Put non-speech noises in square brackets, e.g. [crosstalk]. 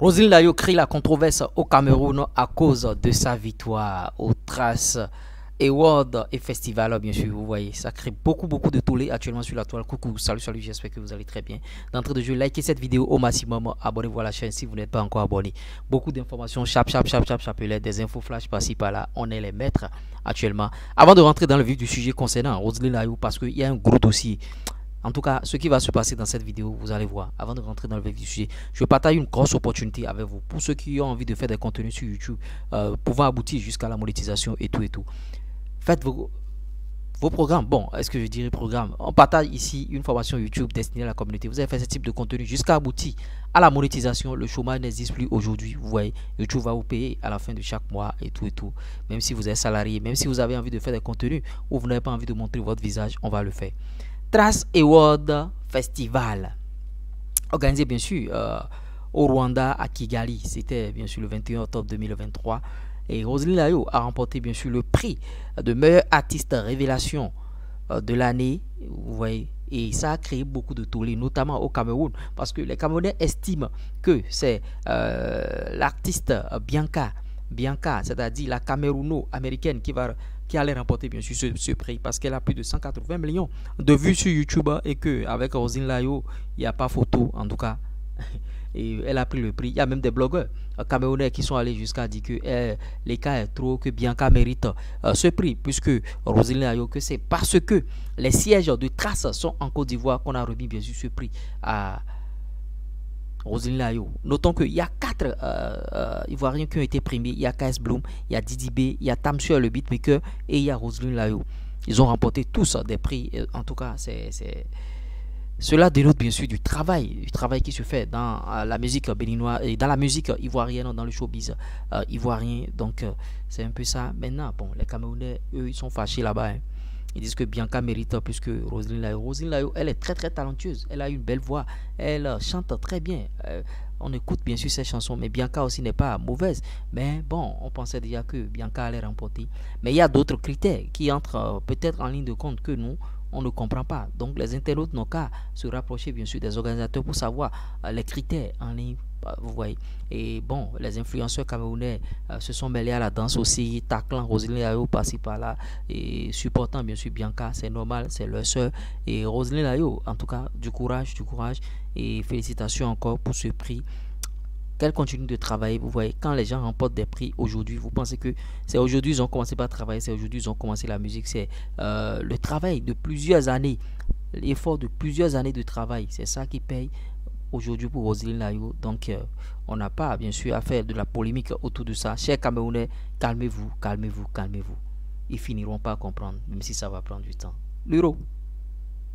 Roselyne Layo crée la controverse au Cameroun à cause de sa victoire aux traces Award et Festival, bien sûr, vous voyez, ça crée beaucoup, beaucoup de tollé actuellement sur la toile. Coucou, salut, salut, j'espère que vous allez très bien. D'entrée de jeu, likez cette vidéo au maximum, abonnez-vous à la chaîne si vous n'êtes pas encore abonné. Beaucoup d'informations, chap, chap, chap, chap, chap, des infos flash par-ci, par-là, on est les maîtres actuellement. Avant de rentrer dans le vif du sujet concernant Roselyne Layo, parce qu'il y a un gros dossier. En tout cas, ce qui va se passer dans cette vidéo, vous allez voir. Avant de rentrer dans le vif du sujet, je partage une grosse opportunité avec vous. Pour ceux qui ont envie de faire des contenus sur YouTube, euh, pouvoir aboutir jusqu'à la monétisation et tout et tout. Faites vos, vos programmes. Bon, est-ce que je dirais programme? On partage ici une formation YouTube destinée à la communauté. Vous avez fait ce type de contenu jusqu'à aboutir à la monétisation. Le chômage n'existe plus aujourd'hui. Vous voyez, YouTube va vous payer à la fin de chaque mois et tout et tout. Même si vous êtes salarié, même si vous avez envie de faire des contenus ou vous n'avez pas envie de montrer votre visage, on va le faire. Trace Award Festival. Organisé bien sûr euh, au Rwanda, à Kigali. C'était bien sûr le 21 octobre 2023. Et Roselyne Layo a remporté bien sûr le prix de meilleur artiste révélation euh, de l'année. Vous voyez, et ça a créé beaucoup de tollé, notamment au Cameroun, parce que les Camerounais estiment que c'est euh, l'artiste Bianca, Bianca, c'est-à-dire la Camerouno-américaine qui va qui allait remporter bien sûr ce, prix parce qu'elle a plus de 180 millions de vues sur YouTube et que avec Rosine Layo, il n'y a pas photo en tout cas. [laughs] Et elle a pris le prix. Il y a même des blogueurs camerounais qui sont allés jusqu'à dire que eh, cas est trop, que Bianca mérite euh, ce prix, puisque Rosine Layo, que c'est parce que les sièges de traces sont en Côte d'Ivoire qu'on a remis bien sûr ce prix à Roselyne. Notons qu'il y a quatre euh, euh, Ivoiriens qui ont été primés. Il y a KS Bloom, il y a Didi B, il y a Tamsur le beatmaker et il y a Roselyne Layo. Ils ont remporté tous des prix. En tout cas, c'est cela dénote bien sûr du travail, du travail qui se fait dans euh, la musique béninoise et dans la musique ivoirienne, dans le showbiz ivoirien. Donc, c'est un peu ça. Maintenant, bon, les Camerounais, eux, ils sont fâchés là-bas. Hein. Ils disent que Bianca mérite plus que Roselyne Layo. Roselyne Layo, elle est très très talentueuse. Elle a une belle voix. Elle euh, chante très bien. Euh, on écoute bien sûr ses chansons, mais Bianca aussi n'est pas mauvaise. Mais bon, on pensait déjà que Bianca allait remporter. Mais il y a d'autres critères qui entrent euh, peut-être en ligne de compte que nous, on ne comprend pas. Donc les internautes n'ont qu'à se rapprocher bien sûr des organisateurs pour savoir les critères en ligne bah, vous voyez. Et bon, les influenceurs camerounais euh, se sont mêlés à la danse aussi, taclant Roselyne Layo par-ci par-là, et supportant bien sûr Bianca, c'est normal, c'est leur soeur. Et Roselyne Layo, en tout cas, du courage, du courage, et félicitations encore pour ce prix qu'elle continue de travailler. Vous voyez, quand les gens remportent des prix aujourd'hui, vous pensez que c'est aujourd'hui ils ont commencé par travailler, c'est aujourd'hui ils ont commencé la musique, c'est euh, le travail de plusieurs années, l'effort de plusieurs années de travail, c'est ça qui paye aujourd'hui pour Roselyne Layo. Donc, euh, on n'a pas, bien sûr, à faire de la polémique autour de ça. Chers Camerounais, calmez-vous, calmez-vous, calmez-vous. Ils finiront pas à comprendre, même si ça va prendre du temps. L'euro.